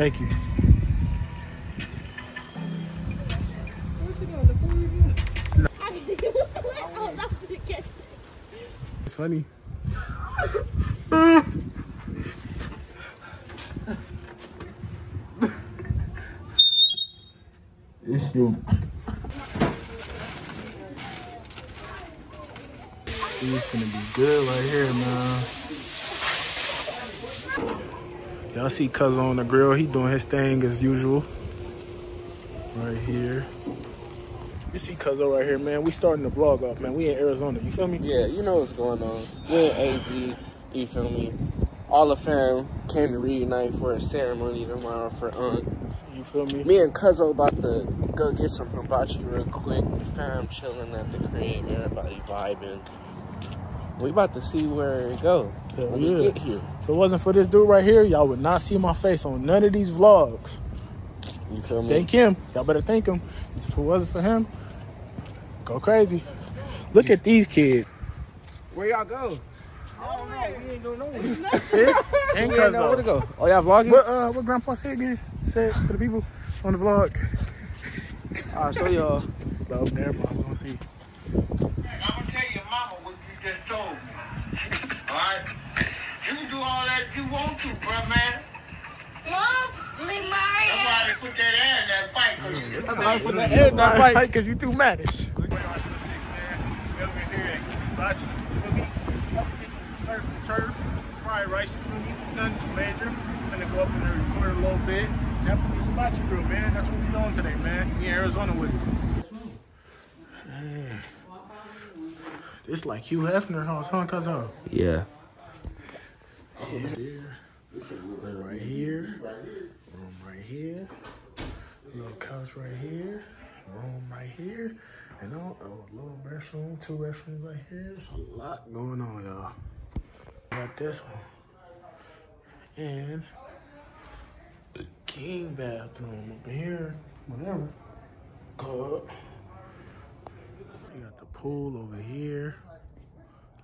Thank you. It's funny. This gonna be good right here, man. Y'all see Cuz on the grill. He doing his thing as usual. Right here. You see Cuzzo right here, man. We starting the vlog off, man. We in Arizona. You feel me? Yeah, you know what's going on. We're in AZ, you feel me? All the fam came to reunite for a ceremony tomorrow for Unc. You feel me? Me and Cuzzo about to go get some hibachi real quick. The fam chilling at the crib, everybody vibing. We about to see where it go Hell when yeah. we get here. If it wasn't for this dude right here, y'all would not see my face on none of these vlogs. You feel me? Thank him. Y'all better thank him. If it wasn't for him, go crazy. Look at these kids. Where y'all go? I don't know. We ain't doing no Sis and We ain't know where to go. Oh, y'all vlogging? What, uh, what Grandpa said again? Said for the people on the vlog. I'll show y'all. Oh, never mind. We don't see. I'm gonna tell your mama what you just told me. Alright? You can do all that you want to, bruh, man. Love me, my That's why put that air in that fight, cause I put that air in that Right, bike. because you too mannish. We're on six, man. We over here at Hibachi, you feel me? Up to get some surf and turf, fried rice, you feel? Nothing too major. I'm gonna go up in there and record a little bit. Japanese hibachi grill, man. That's what we're doing today, man. We in Arizona with it. Man. This like Hugh Hefner house, huh, cuz huh? Yeah. Here, room right here, room right here, little couch right here, room right here, and all, oh, a little restroom, two restrooms right here. There's a lot going on, y'all. Got this one, and the king bathroom over here, whatever. Good. You got the pool over here.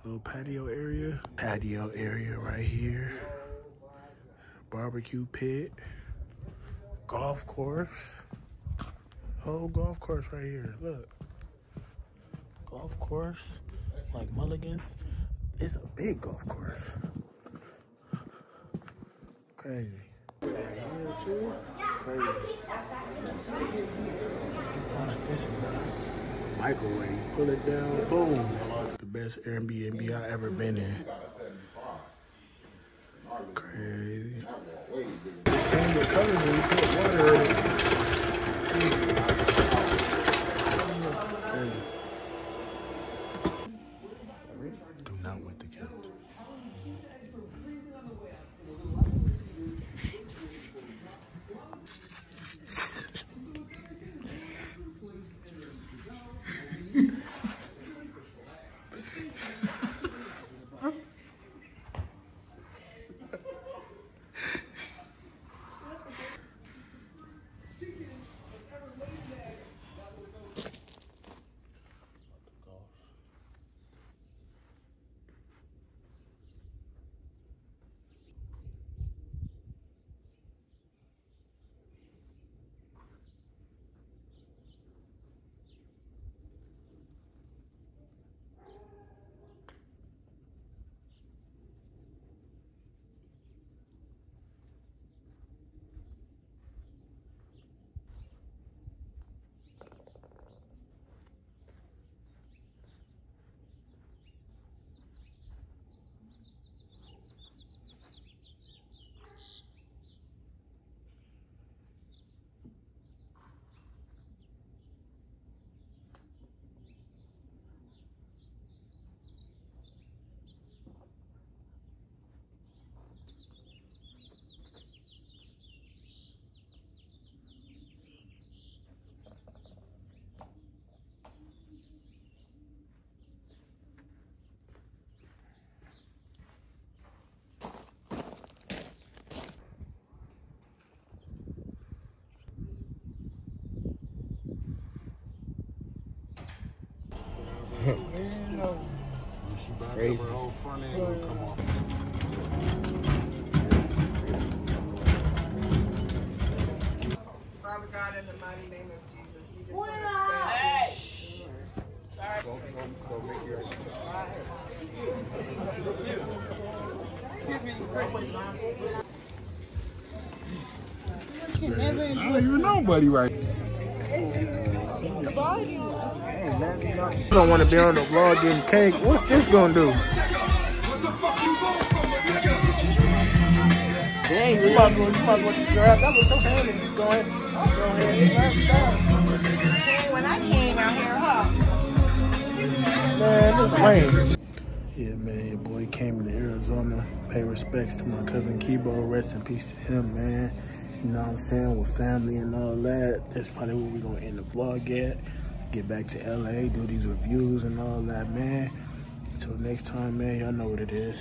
Little patio area. Patio area right here. Barbecue pit. Golf course. Whole golf course right here. Look. Golf course. Like Mulligan's. It's a big golf course. Crazy. Right here too. Crazy. This is a microwave. Pull it down. Boom. The best Airbnb I ever been in. Crazy. Just change the colors when you put water in it. Crazy. Father God, in the mighty name of Jesus, we just want to thank you. I don't even know Buddy right. You don't want to be on the vlog getting cake. What's this gonna do? Dang, you might as well, you might as well just grab that was so handy. Just go ahead, go ahead and start. When I came out here, huh? Man, this rain. Yeah, man, your boy came to Arizona. Pay respects to my cousin Kebo. Rest in peace to him, man. You know what I'm saying? With family and all that. That's probably where we're going to end the vlog at. Get back to LA, do these reviews and all that, man. Until next time, man, y'all know what it is.